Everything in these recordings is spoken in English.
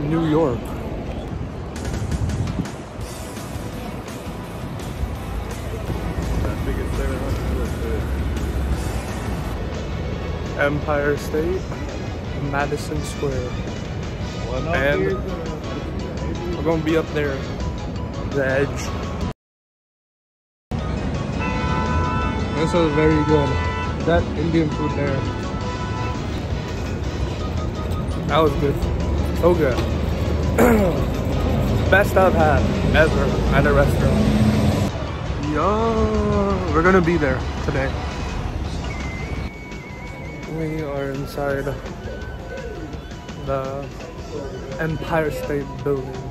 New York. Empire State, Madison Square. And we're gonna be up there, the edge. This is very good. That Indian food there. That was good. So good. Best I've had ever at a restaurant. Yo, we're gonna be there today. We are inside the Empire State Building.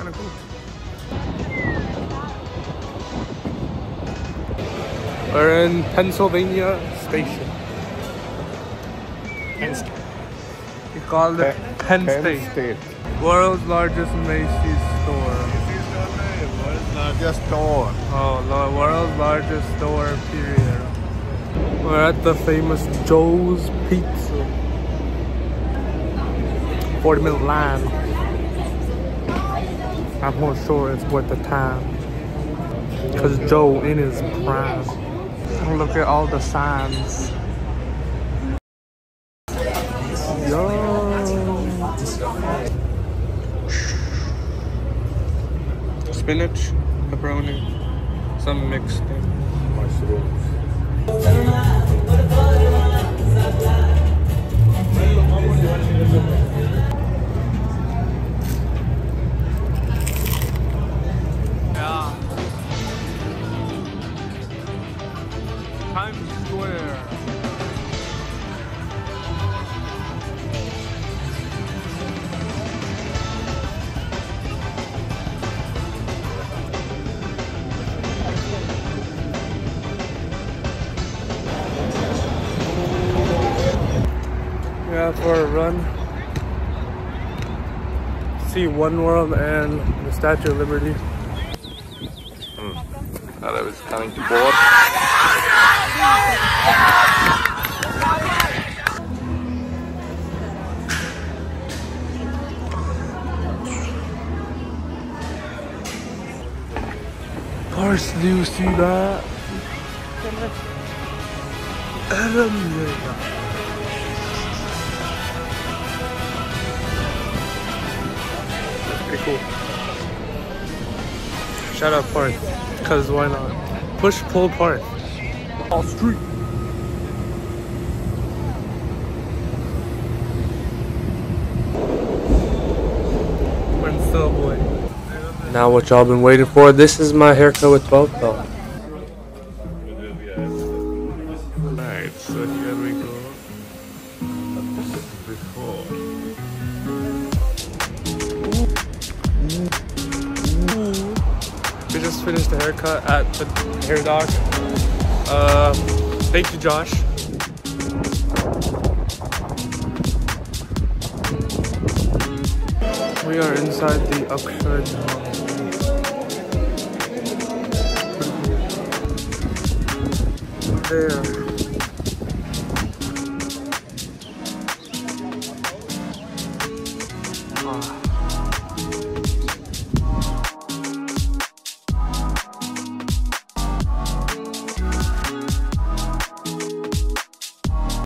Kinda cool. We're in Pennsylvania Station. Penn State. We call it Penn, State. State. World's largest Macy's store. Not just store. Oh, the world's largest store, period. We're at the famous Joe's Pizza. 40 minute line. I'm more sure it's worth the time. Cause Joe in his prime. Look at all the signs. Yo. Spinach, pepperoni, some mixed thing. Mushrooms. Yeah, for a run. See One World and the Statue of Liberty. Hmm. Thought I was coming to board. course, do you see that? Elevator. Cool. Shout out Park, cause why not? Push pull Park. Wall Street. We're in Subway. Now what y'all been waiting for? This is my haircut with 12 belt. Alright, so here we go. Before. Just finished the haircut at the hair doc. Uh, thank you, Josh. We are inside the Akshar There.